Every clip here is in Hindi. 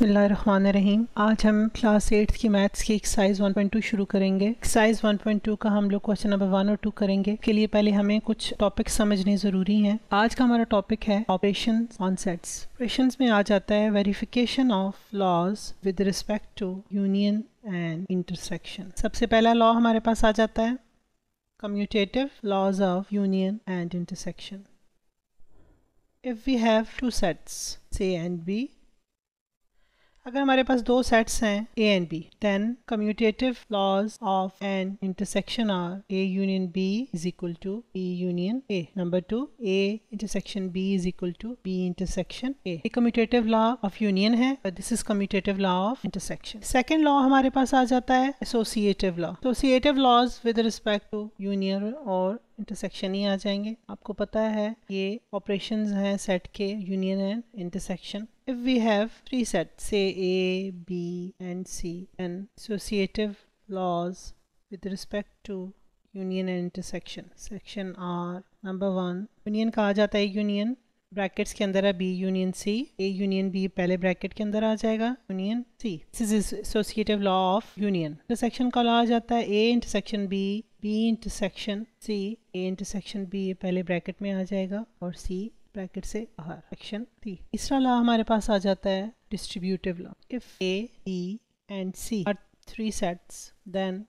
बिस्मिल्लाहिर्रहमानिर्रहीम। आज हम क्लास एट्थ की मैथ्स की एक्सरसाइज 1.2 शुरू करेंगे। एक्सरसाइज 1.2 का हम लोग क्वेश्चन नंबर वन और टू करेंगे। के लिए पहले हमें कुछ टॉपिक समझने ज़रूरी हैं। आज का हमारा टॉपिक है ऑपरेशन ऑन सेट्स ऑपरेशन में आ जाता है verification of laws with respect to union and intersection सबसे पहला लॉ हमारे पास आ जाता है। Commutative laws of union and intersection if we have two sets say and b अगर हमारे पास दो सेट्स हैं A and B then commutative laws of an intersection are A union B is equal to B union A number two A intersection B is equal to B intersection A commutative law of union है this is commutative law of intersection second law हमारे पास आ जाता है associative law associative laws with respect to union और इंटरसेक्शन ही आ जाएँगे। आपको पता है ये ऑपरेशन हैं सेट के union and intersection if we have three sets, say a, b and c and associative laws with respect to union and intersection section are number one union कहा जाता है? यूनियन ब्रैकेट्स के अंदर है। B union C A union B पहले ब्रैकेट के अंदर आ जाएगा। Union C this is associative law of union intersection का लॉ आ जाता है? A intersection B B intersection C A intersection B पहले ब्रैकेट में आ जाएगा और सी ब्रैकेट से बाहर सेक्शन थ्री तीसरा लॉ हमारे पास आ जाता है distributive law if A B and C are three sets then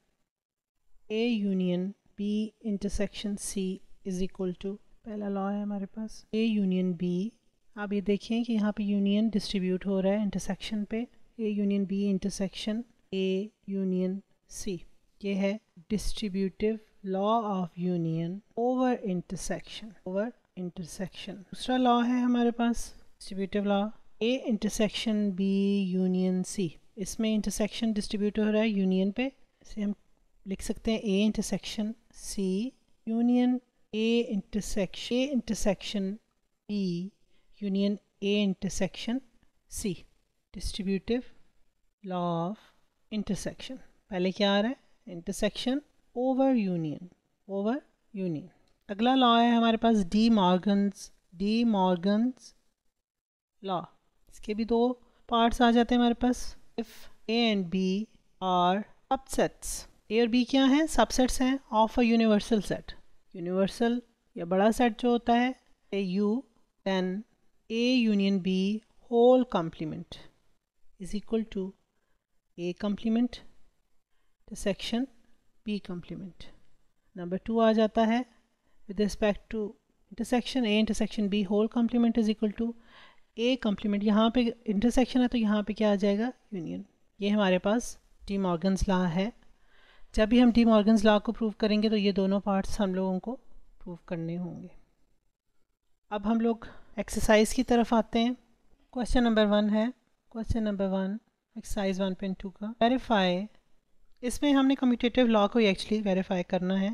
A union B intersection C is equal to पहला लॉ है हमारे पास ए यूनियन बी आप ये देखिए कि यहाँ पे यूनियन डिस्ट्रीब्यूट हो रहा है इंटरसेक्शन पे A union B intersection A union C ये है distributive law of union over intersection over intersection दूसरा लॉ है हमारे पास distributive law A intersection B union C इसमें इंटरसेक्शन डिस्ट्रीब्यूट हो रहा है यूनियन पे. इसे हम लिख सकते हैं A intersection C union A intersection A intersection B union A intersection C distributive law of intersection पहले क्या आ रहा है? Intersection over union over union अगला लॉ है हमारे पास De Morgan's De Morgan's law इसके भी दो पार्ट्स आ जाते हैं हमारे पास. If A and B are subsets A और बी क्या हैं? सबसेट्स हैं of a universal set universal या बड़ा सेट जो होता है A U then A union B whole complement is equal to A complement section B complement number two आ जाता है, with respect to intersection, A intersection B whole complement is equal to A complement. यहाँ पे intersection है तो यहाँ पे क्या आ जाएगा? Union. ये हमारे पास डी मॉर्गन्स लॉ है। जब भी हम डी मॉर्गन्स लॉ को प्रूव करेंगे तो ये दोनों पार्ट्स हम लोगों को प्रूव करने होंगे। अब हम लोग एक्सरसाइज की तरफ़ आते हैं। क्वेश्चन नंबर वन है। Question number one exercise one point two का। वेरीफाई इसमें हमने कम्यूटेटिव लॉ को एक्चुअली वेरीफाई करना है,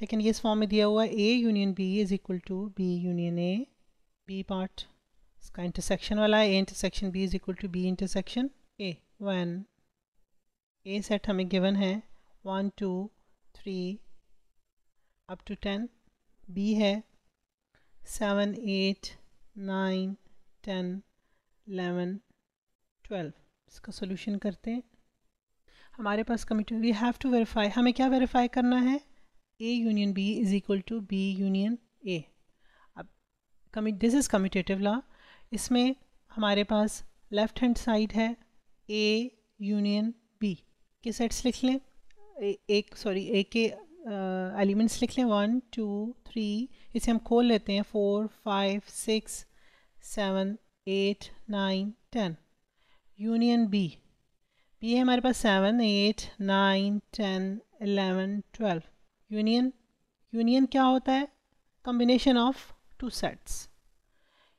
लेकिन ये इस फॉर्म में दिया हुआ है A union B is equal to B union A B part इसका इंटरसेक्शन वाला है A intersection B is equal to B intersection A one A set हमें गिवन है one two three up to ten B है seven eight nine ten eleven twelve इसका सोल्यूशन करते हैं। हमारे पास committee we have to verify हमें क्या वेरीफाई करना है? A union B is equal to B union A अब commit this is commutative law इसमें हमारे पास लेफ़्ट हैंड साइड है ए यूनियन बी के सेट्स लिख लें। एक सॉरी ए के एलिमेंट्स लिख लें। वन टू थ्री इसे हम खोल लेते हैं। Four five six seven eight nine ten union B है हमारे पास seven eight nine ten eleven twelve union union क्या होता है? कम्बिनेशन ऑफ़ टू सेट्स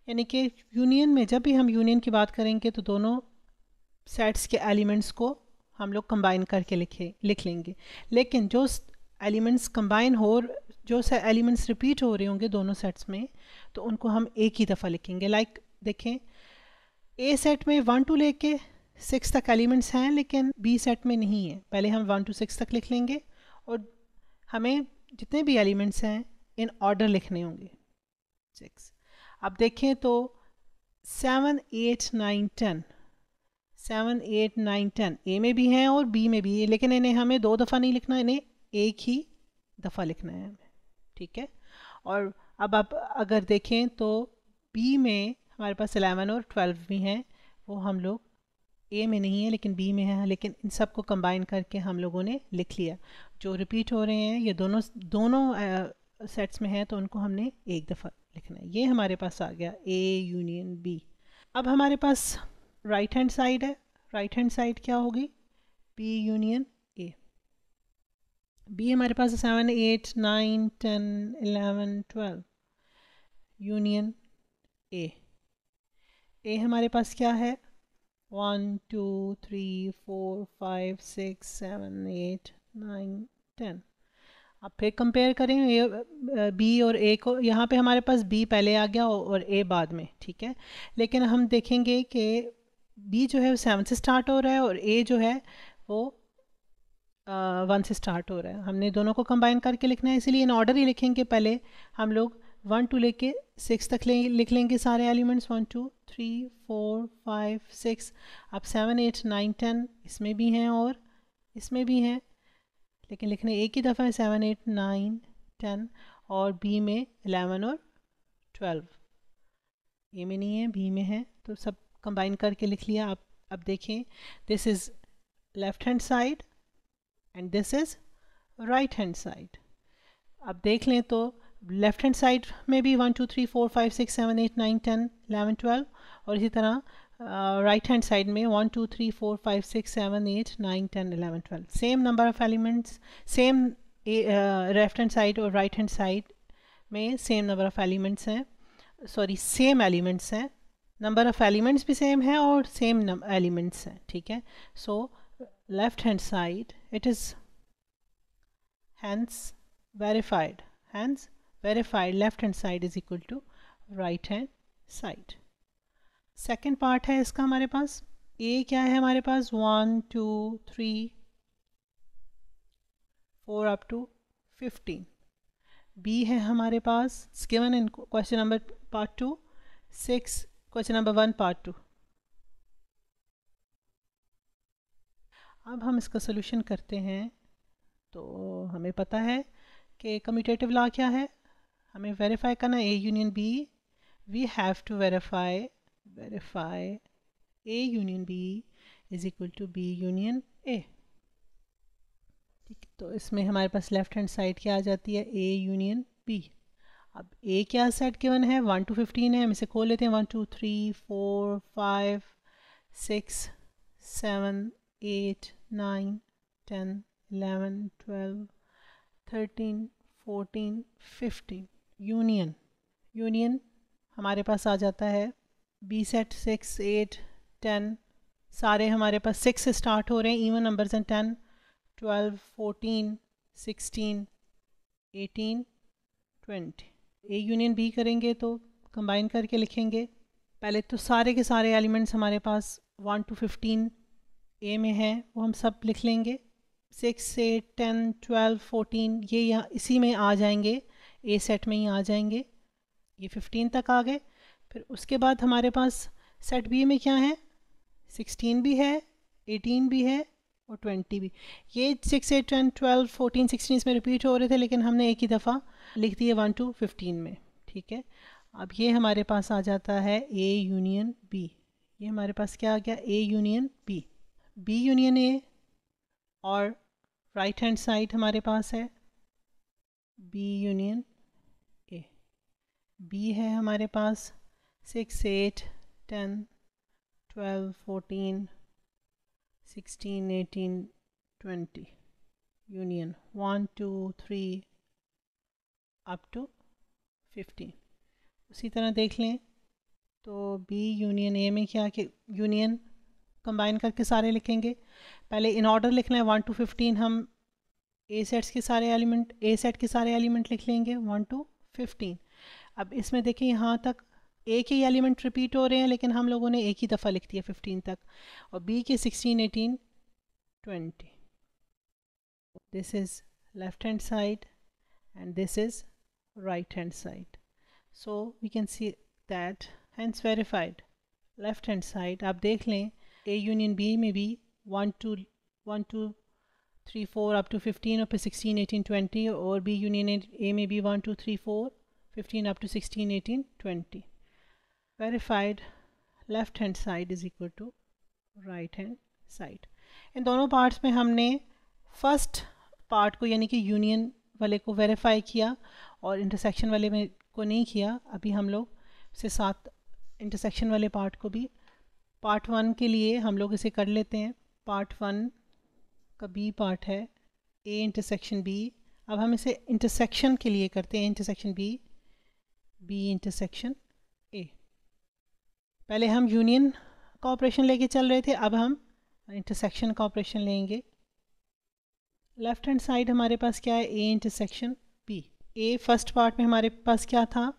यानी कि यूनियन में जब भी हम यूनियन की बात करेंगे तो दोनों सेट्स के एलिमेंट्स को हम लोग कंबाइन करके लिखे लिख लेंगे। लेकिन जो एलिमेंट्स कंबाइन हो जो एलिमेंट्स रिपीट हो रहे होंगे दोनों सेट्स में तो उनको हम एक ही दफ़ा लिखेंगे। लाइक like, देखें ए सेट में वन टू लेके सिक्स तक एलिमेंट्स हैं, लेकिन बी सेट में नहीं है। पहले हम वन टू सिक्स तक लिख लेंगे और हमें जितने भी एलिमेंट्स हैं, इन ऑर्डर लिखने होंगे। सिक्स अब देखें तो seven eight nine ten seven eight nine ten A में भी हैं और बी में भी है, लेकिन इन्हें हमें दो दफ़ा नहीं लिखना, इन्हें एक ही दफ़ा लिखना है हमें। ठीक है? और अब आप अगर देखें तो बी में हमारे पास एलेवन और ट्वेल्व भी हैं, वो हम लोग ए में नहीं है, लेकिन बी में है, लेकिन इन सबको कंबाइन करके हम लोगों ने लिख लिया। जो रिपीट हो रहे हैं, ये दोनों दोनों सेट्स में हैं तो उनको हमने एक दफ़ा लिखना है। ये हमारे पास आ गया ए यूनियन बी अब हमारे पास राइट हैंड साइड है। राइट हैंड साइड क्या होगी? बी यूनियन ए बी हमारे पास seven eight nine ten eleven twelve union A A हमारे पास क्या है? One two three four five six seven eight nine ten अब फिर कंपेयर करें ए बी और ए को, यहाँ पे हमारे पास बी पहले आ गया और ए बाद में, ठीक है? लेकिन हम देखेंगे कि बी जो है वो सेवन से स्टार्ट हो रहा है और ए जो है वो वन से स्टार्ट हो रहा है। हमने दोनों को कंबाइन करके लिखना है, इसीलिए इन ऑर्डर ही लिखेंगे पहले हम लोग। वन, टू लेके सिक्स तक ले, लिख लेंगे सारे elements, one, two, three, four, five, six, अब सेवन, एट, नाइन, टेन, इसमें भी हैं और इसमें भी हैं, लेकिन लिखने एक ही दफ़ा है, सेवन, एट, नाइन, टेन, और बी में एलेवन और ट्वेल्व। ए में नहीं है, बी में है तो सब कंबाइन करके लिख लिया। आप अब देखें this is left hand side and this is right hand side अब देख लें तो लेफ़्ट हैंड साइड में भी one two three four five six seven eight nine ten eleven twelve और इसी तरह राइट हैंड साइड में one two three four five six seven eight nine ten eleven twelve same number of elements same left hand side और राइट हैंड साइड में सेम नंबर ऑफ़ एलिमेंट्स हैं. सॉरी सेम एलिमेंट्स हैं. नंबर ऑफ़ एलिमेंट्स भी सेम है और सेम एलिमेंट्स हैं, ठीक है? So left hand side it is hence verified hence verified left hand side is equal to right hand side. Second part है इसका हमारे पास। ए क्या है हमारे पास? One two three four up to fifteen B है हमारे पास। Given in question number part two six question number one part two अब हम इसका सोल्यूशन करते हैं। तो हमें पता है कि कम्यूटेटिव लॉ क्या है? हमें वेरीफाई करना है A union B we have to verify verify A union B is equal to B union A ठीक तो इसमें हमारे पास लेफ़्ट हैंड साइड क्या आ जाती है? ए यूनियन बी अब ए क्या सेट गिवन है? वन टू फिफ्टीन है। हम इसे खोल लेते हैं। One two three four five six seven eight nine ten eleven twelve thirteen fourteen fifteen union union हमारे पास आ जाता है। B set six eight ten सारे हमारे पास सिक्स स्टार्ट हो रहे हैं। इवन नंबर्स हैं ten twelve fourteen sixteen eighteen twenty A union B करेंगे तो कंबाइन करके लिखेंगे। पहले तो सारे के सारे एलिमेंट्स हमारे पास वन टू फिफ्टीन ए में हैं, वो हम सब लिख लेंगे। Six eight ten twelve fourteen ये यहाँ इसी में आ जाएँगे। ए सेट में ही आ जाएँगे। ये फिफ्टीन तक आ गए। फिर उसके बाद हमारे पास सेट बी में क्या है? सिक्सटीन भी है एटीन भी है और ट्वेंटी भी। ये six eight ten twelve fourteen sixteen इसमें रिपीट हो रहे थे, लेकिन हमने एक ही दफ़ा लिख दिए वन टू फिफ्टीन में। ठीक है? अब ये हमारे पास आ जाता है ए यूनियन बी ये हमारे पास क्या आ गया? A union B B union A और राइट हैंड साइड हमारे पास है। बी यूनियन बी है हमारे पास six eight ten twelve fourteen sixteen eighteen twenty union one two three up to fifteen उसी तरह देख लें तो बी यूनियन ए में क्या कि यूनियन कंबाइन करके सारे लिखेंगे। पहले इन ऑर्डर लिखना है वन टू फिफ्टीन हम ए सेट्स के सारे एलिमेंट ए सेट के सारे एलिमेंट लिख लेंगे वन टू फिफ्टीन अब इसमें देखें, यहाँ तक एक ही एलिमेंट रिपीट हो रहे हैं, लेकिन हम लोगों ने एक ही दफ़ा लिख दिया फिफ्टीन तक। और बी के sixteen eighteen twenty this is left hand side and this is right hand side so we can see that hence verified left hand side आप देख लें ए यूनियन बी में भी one two one two three four up to fifteen और फिर सिक्सटीन एटीन ट्वेंटी और बी यूनियन ए में भी one two three four fifteen up to sixteen eighteen twenty verified left hand side is equal to right hand side इन दोनों पार्ट्स में हमने फ़र्स्ट पार्ट को यानी कि यूनियन वाले को वेरीफाई किया और इंटरसेक्शन वाले में को नहीं किया। अभी हम लोग से साथ इंटरसेक्शन वाले पार्ट को भी पार्ट वन के लिए हम लोग इसे कर लेते हैं। पार्ट वन का बी पार्ट है ए इंटरसेक्शन बी अब हम इसे इंटरसेक्शन के लिए करते हैं। Intersection B B intersection A पहले हम यूनियन का ऑपरेशन लेके चल रहे थे, अब हम इंटरसेक्शन का ऑपरेशन लेंगे। लेफ़्ट हैंड साइड हमारे पास क्या है? A intersection B A first part में हमारे पास क्या था?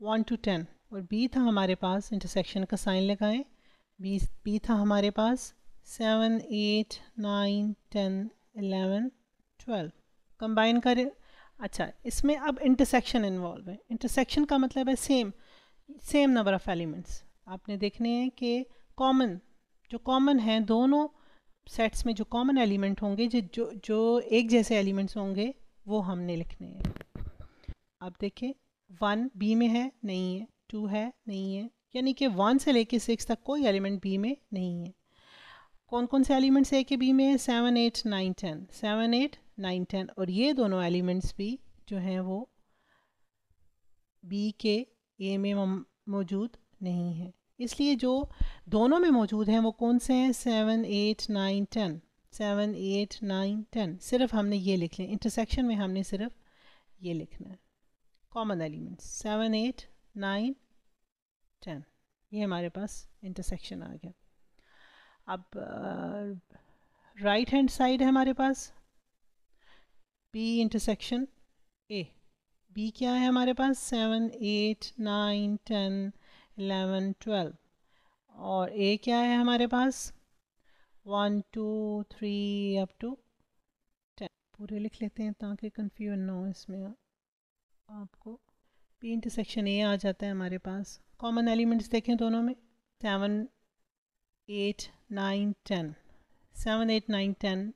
वन टू टेन और बी था हमारे पास इंटरसेक्शन का साइन लगाएँ। बी बी था हमारे पास seven eight nine ten eleven twelve combine करें। अच्छा इसमें अब इंटरसेक्शन इन्वॉल्व है। इंटरसेक्शन का मतलब है same same number of elements आपने देखने हैं कि कॉमन जो कॉमन हैं, दोनों सेट्स में जो कॉमन एलिमेंट होंगे, जो जो जो एक जैसे एलिमेंट्स होंगे, वो हमने लिखने हैं। अब देखें वन बी में है, नहीं है। टू है, नहीं है। यानी कि वन से लेके सिक्स तक कोई एलिमेंट बी में नहीं है। कौन कौन से एलिमेंट्स ए के बी में है? Seven eight nine ten seven eight nine ten और ये दोनों एलिमेंट्स भी जो हैं वो बी के ए में मौजूद नहीं है। इसलिए जो दोनों में मौजूद हैं वो कौन से हैं? Seven eight nine ten seven eight nine ten सिर्फ़ हमने ये लिख लिया। इंटरसेक्शन में हमने सिर्फ़ ये लिखना है। Common elements seven eight nine ten ये हमारे पास इंटरसेक्शन आ गया। अब राइट हैंड साइड है हमारे पास। बी इंटरसेक्शन ए बी क्या है हमारे पास? Seven eight nine ten eleven twelve और ए क्या है हमारे पास? One two three up to ten पूरे लिख लेते हैं ताकि कन्फ्यूज़न ना हो इसमें आपको पी इंटरसेक्शन ए आ जाता है हमारे पास। कॉमन एलिमेंट्स देखें दोनों में। Seven eight nine ten seven eight nine ten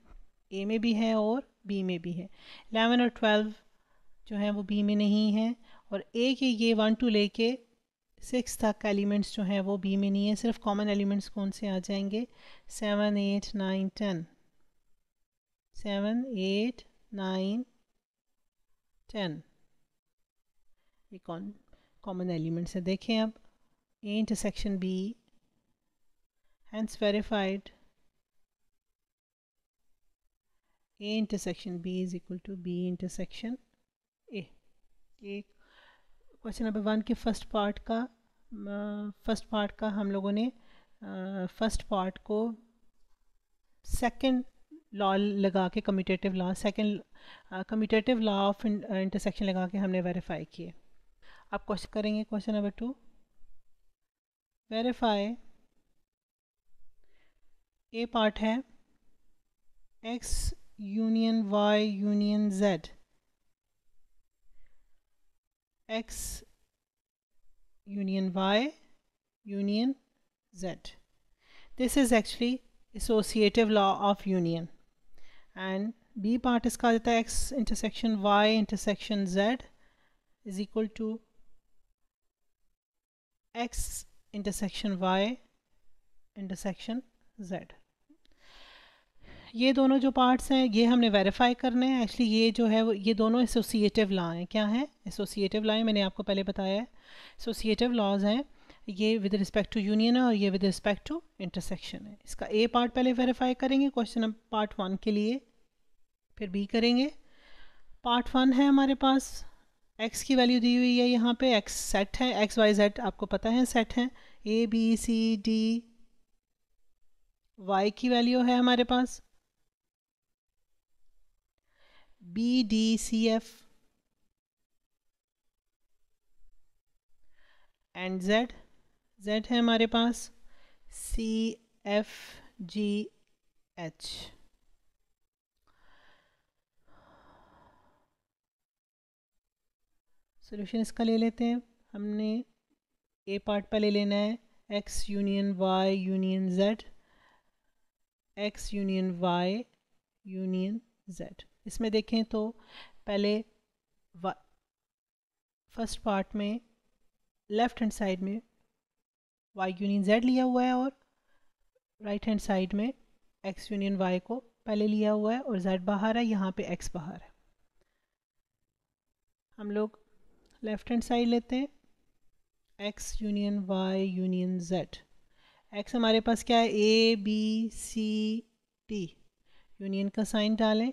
A में भी है और बी में भी है। एलेवन और ट्वेल्व जो है वो बी में नहीं है और ए के ये वन टू ले लेके सिक्स तक का एलिमेंट्स जो हैं वो बी में नहीं है। सिर्फ़ कॉमन एलिमेंट्स कौन से आ जाएँगे? Seven eight nine ten seven eight nine ten ये कौन कॉमन एलिमेंट्स है? देखें अब। A intersection B hence verified A intersection B is equal to B intersection A एक क्वेश्चन नंबर वन के फ़र्स्ट पार्ट का फ़र्स्ट पार्ट का हम लोगों ने फ़र्स्ट पार्ट को सेकंड लॉ लगा के commutative law second commutative law of intersection लगा के हमने वेरीफाई किए। आप क्वेश्चन करेंगे question number two verify a part है x union y union z. X union y union z. This is actually associative law of union. And b part is called x intersection y intersection z is equal to x intersection y intersection z. ये दोनों जो पार्ट्स हैं, ये हमने वेरीफाई करने हैं। एक्चुअली ये जो है वो, ये दोनों एसोसिएटिव लॉ हैं। क्या हैं? एसोसिएटिव लॉ मैंने आपको पहले बताया है। एसोसिएटिव लॉज हैं, ये विद रिस्पेक्ट टू यूनियन है और ये विद रिस्पेक्ट टू इंटरसेक्शन है। इसका ए पार्ट पहले वेरीफाई करेंगे क्वेश्चन नंबर पार्ट वन के लिए, फिर बी करेंगे। पार्ट वन है हमारे पास। एक्स की वैल्यू दी हुई है यहाँ पे। एक्स सेट है। एक्स वाई जेड आपको पता है सेट है। A b c d y की वैल्यू है हमारे पास। एफ़ एंड जेड जेड है हमारे पास? C f g h solution इसका ले लेते हैं। हमने ए पार्ट पहले लेना है। X union y union z x union y union z इसमें देखें तो पहले फ़र्स्ट पार्ट में लेफ़्ट हैंड साइड में वाई यूनियन जेड लिया हुआ है और राइट हैंड साइड में एक्स यूनियन वाई को पहले लिया हुआ है और जेड बाहर है, यहाँ पे एक्स बाहर है। हम लोग लेफ़्ट हैंड साइड लेते हैं x union y union z x हमारे पास क्या है? A b c t union का साइन डालें।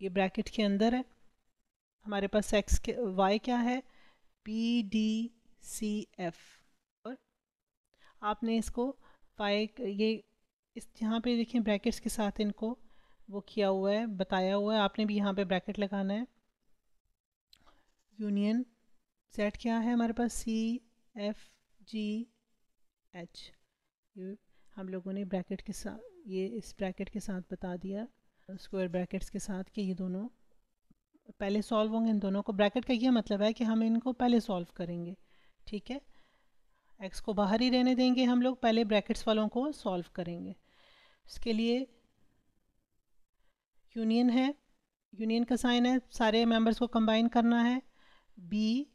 ये ब्रैकेट के अंदर है। हमारे पास एक्स के वाई क्या है? पी डी सी एफ़ और आपने इसको वाई ये इस, यहाँ पे देखिए ब्रैकेट्स के साथ इनको वो किया हुआ है, बताया हुआ है। आपने भी यहाँ पे ब्रैकेट लगाना है। यूनियन सेट क्या है हमारे पास? सी एफ़ जी एच हम लोगों ने ब्रैकेट के साथ ये इस ब्रैकेट के साथ बता दिया। स्क्वायर ब्रैकेट्स के साथ कि ये दोनों पहले सॉल्व होंगे, इन दोनों को ब्रैकेट का ये मतलब है कि हम इनको पहले सॉल्व करेंगे, ठीक है? एक्स को बाहर ही रहने देंगे हम लोग, पहले ब्रैकेट्स वालों को सॉल्व करेंगे। इसके लिए यूनियन है यूनियन का साइन है, सारे मेंबर्स को कंबाइन करना है। बी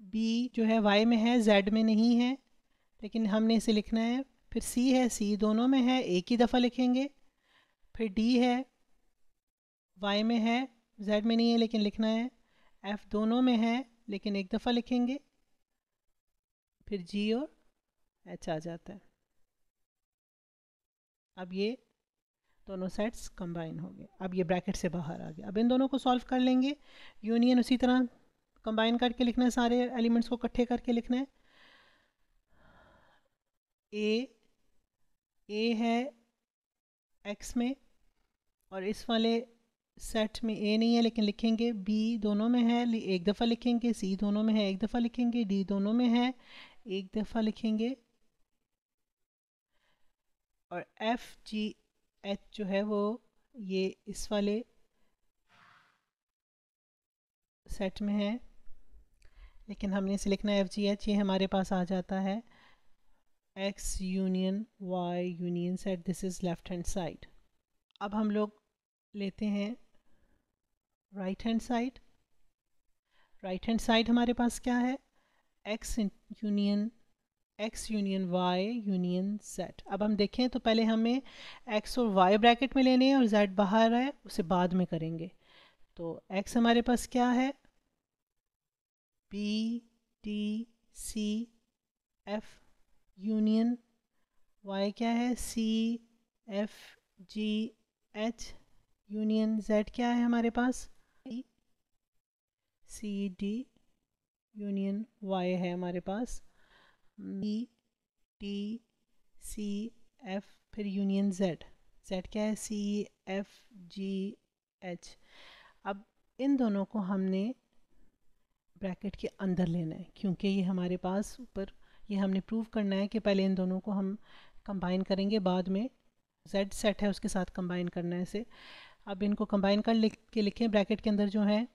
बी जो है वाई में है जेड में नहीं है, लेकिन हमने इसे लिखना है, फिर सी है सी दोनों में है, एक ही दफ़ा लिखेंगे। फिर डी है वाई में है, जेड में नहीं है, लेकिन लिखना है। एफ़ दोनों में है, लेकिन एक दफ़ा लिखेंगे। फिर जी और एच आ जाता है। अब ये दोनों सेट्स कंबाइन हो गए। अब ये ब्रैकेट से बाहर आ गया। अब इन दोनों को सॉल्व कर लेंगे। यूनियन उसी तरह कंबाइन करके लिखना है, सारे एलिमेंट्स को इकट्ठे करके लिखना है। ए ए है एक्स में और इस वाले सेट में ए नहीं है, लेकिन लिखेंगे बी दोनों में है एक दफ़ा लिखेंगे सी दोनों में है, एक दफ़ा लिखेंगे डी दोनों में है, एक दफ़ा लिखेंगे। और एफ़ जी एच जो है वो, ये इस वाले सेट में है। लेकिन हमने इसे लिखना एफ़ जी एच ये हमारे पास आ जाता है। X union y union set this is left hand side अब हम लोग लेते हैं। Right hand side right hand side हमारे पास क्या है? X union x union y union z अब हम देखें तो पहले हमें एक्स और वाई ब्रैकेट में लेने हैं और जेड बाहर है, उसे बाद में करेंगे। तो एक्स हमारे पास क्या है? B t c f union y क्या है? C f g h union z क्या है हमारे पास? सी। डी यूनियन वाई है हमारे पास। बी टी सी एफ़ फिर यूनियन जेड। जेड क्या है? C f g h. अब इन दोनों को हमने ब्रैकेट के अंदर लेना है क्योंकि ये हमारे पास ऊपर ये हमने प्रूव करना है कि पहले इन दोनों को हम कंबाइन करेंगे बाद में। जेड सेट है उसके साथ कंबाइन करना है इसे। अब इनको कंबाइन कर लिख, के लिखें ब्रैकेट के अंदर जो है।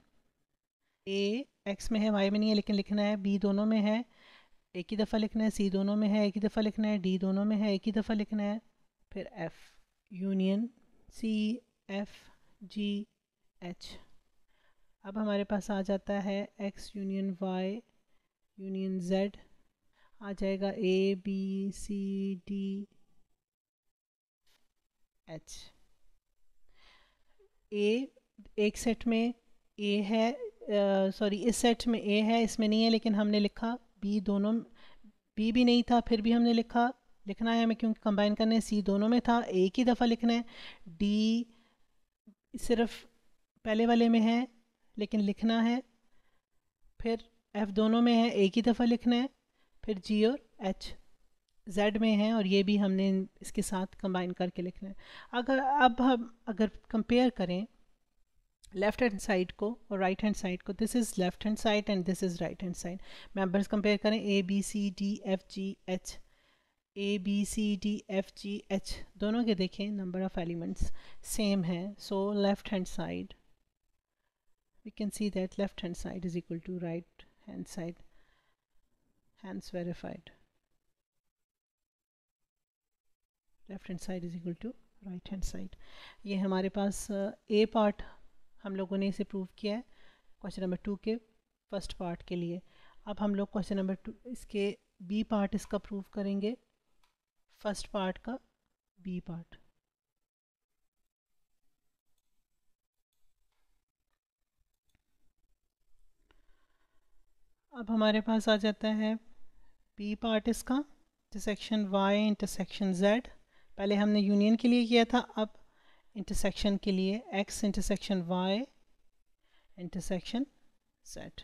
ए एक्स में है वाई में नहीं है, लेकिन लिखना है बी दोनों में है। एक ही दफ़ा लिखना है सी दोनों में है एक ही दफ़ा लिखना है डी दोनों में है एक ही दफ़ा लिखना है। फिर f union c f g h अब हमारे पास आ जाता है x union y union z आ जाएगा a b c d h a एक सेट में ए है सॉरी इस सेट में ए है, इसमें नहीं है, लेकिन हमने लिखा बी दोनों बी भी नहीं था, फिर भी हमने लिखा, लिखना है हमें क्योंकि कंबाइन करने सी दोनों में था एक ही दफ़ा लिखना है डी सिर्फ़ पहले वाले में है, लेकिन लिखना है, फिर एफ़ दोनों में है एक ही दफ़ा लिखना है, फिर जी और एच जेड में है और ये भी हमने इसके साथ कंबाइन करके लिखना है। अगर, अब हम अगर कंपेयर करें लेफ़्ट हैंड साइड को और राइट हैंड साइड को this is left hand side and this is right hand side members compare करें a b c d f g h a b c d f g h दोनों के देखें नंबर ऑफ़ एलिमेंट्स सेम है। So left hand side we can see that left hand side is equal to right hand side hence verified left hand side is equal to right hand side ये हमारे पास ए uh, पार्ट हम लोगों ने इसे प्रूव किया है क्वेश्चन नंबर टू के फ़र्स्ट पार्ट के लिए। अब हम लोग क्वेश्चन नंबर टू इसके बी पार्ट इसका प्रूव करेंगे फ़र्स्ट पार्ट का बी पार्ट अब हमारे पास आ जाता है बी पार्ट इसका इंटरसेक्शन वाई इंटरसेक्शन जेड पहले हमने यूनियन के लिए किया था, अब इंटरसेक्शन के लिए x intersection y intersection z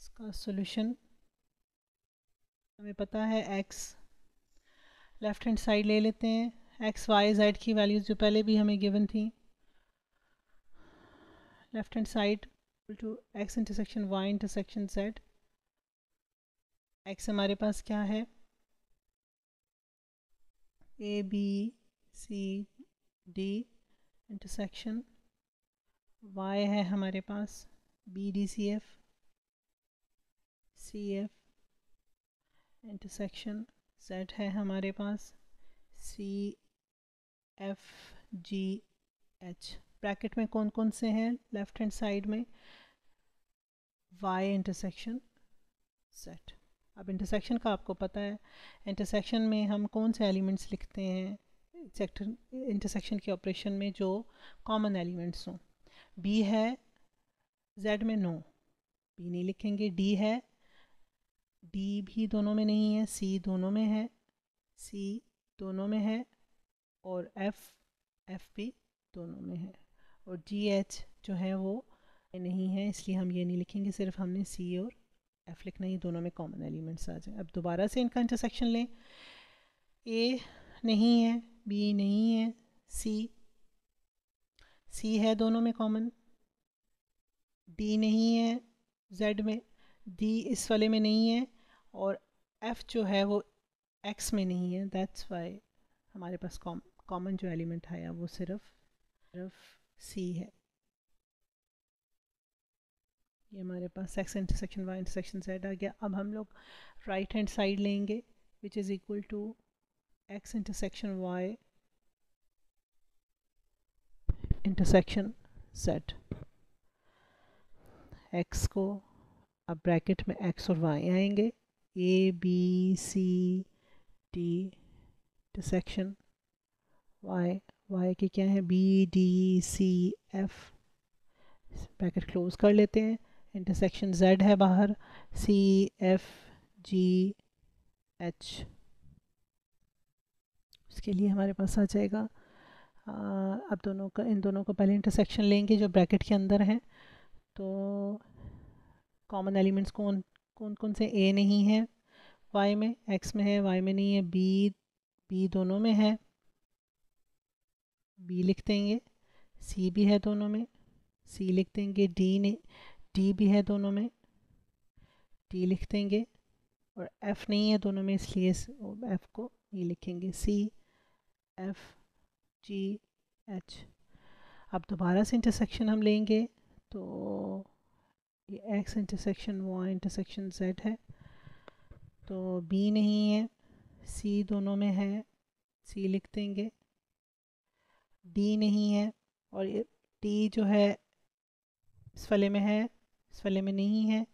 इसका सॉल्यूशन हमें पता है एक्स लेफ़्ट हैंड साइड ले लेते हैं। एक्स वाई जेड की वैल्यूज़ जो पहले भी हमें गिवन थी left hand side to x intersection y intersection z x हमारे पास क्या है? A b c d intersection y है हमारे पास. B d c f c f intersection set है हमारे पास. C f g h bracket में कौन कौन से हैं? लेफ़्ट हैंड साइड में. वाई इंटरसेक्शन सेट अब इंटरसेक्शन का आपको पता है इंटरसेक्शन में हम कौन से एलिमेंट्स लिखते हैं सेक्टर इंटरसेक्शन के ऑपरेशन में जो कॉमन एलिमेंट्स हों। बी है जेड में नो बी नहीं लिखेंगे डी है डी भी दोनों में नहीं है सी दोनों में है सी दोनों में है और एफ़ एफ़ भी दोनों में है। और जी एच जो है वो नहीं है, इसलिए हम ये नहीं लिखेंगे, सिर्फ़ हमने सी और एफ़ लिखना ही दोनों में कॉमन एलिमेंट्स आ जाए। अब दोबारा से इनका इंटरसेक्शन लें। ए नहीं है बी नहीं है सी सी है दोनों में कॉमन डी नहीं है जेड में डी इस वाले में नहीं है और एफ़ जो है वो एक्स में नहीं है। दैट्स वाई हमारे पास कॉमन जो एलिमेंट आया वो सिर्फ़ सिर्फ़ सी है। ये हमारे पास x intersection y intersection z आ गया। अब हम लोग राइट हैंड साइड लेंगे which is equal to x intersection y intersection z x को अब ब्रैकेट में एक्स और वाई आएँगे। A b c d intersection y y के क्या है? B d c f bracket close कर लेते हैं। इंटरसेक्शन जेड है बाहर सी एफ़ जी एच इसके लिए हमारे पास आ जाएगा। आ, अब दोनों का इन दोनों को पहले इंटरसेक्शन लेंगे जो ब्रैकेट के अंदर हैं। तो कॉमन एलिमेंट्स कौन कौन कौन से ए नहीं है? वाई में एक्स में है वाई में नहीं है बी बी दोनों में है। बी लिख देंगे। सी भी है दोनों में। सी लिख देंगे डी ने डी भी है दोनों में, टी लिख देंगे और एफ़ नहीं है दोनों में, इसलिए एफ़ को नहीं लिखेंगे सी एफ़ जी एच अब दोबारा से इंटरसेक्शन हम लेंगे तो ये x intersection y intersection z है। तो बी नहीं है सी दोनों में है सी लिख देंगे। डी नहीं है और ये टी जो है इस वाले में है इस वाले में नहीं है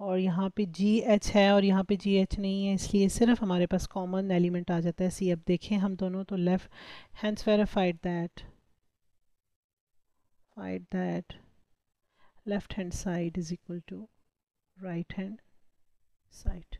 और यहाँ पे जी एच है और यहाँ पे जी एच नहीं है, इसलिए सिर्फ़ हमारे पास कॉमन एलिमेंट आ जाता है। सी अब देखें हम दोनों तो left hands verified that FIDE that left hand side is equal to right hand side